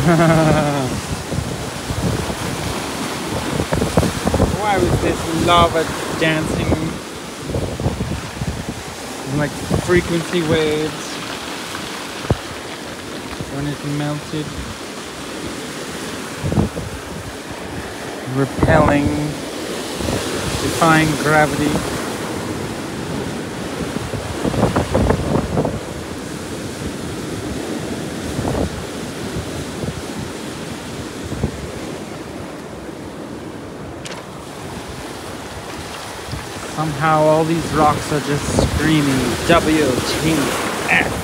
Why was this lava dancing in like frequency waves when it melted? Repelling, defying gravity. Somehow all these rocks are just screaming WTF.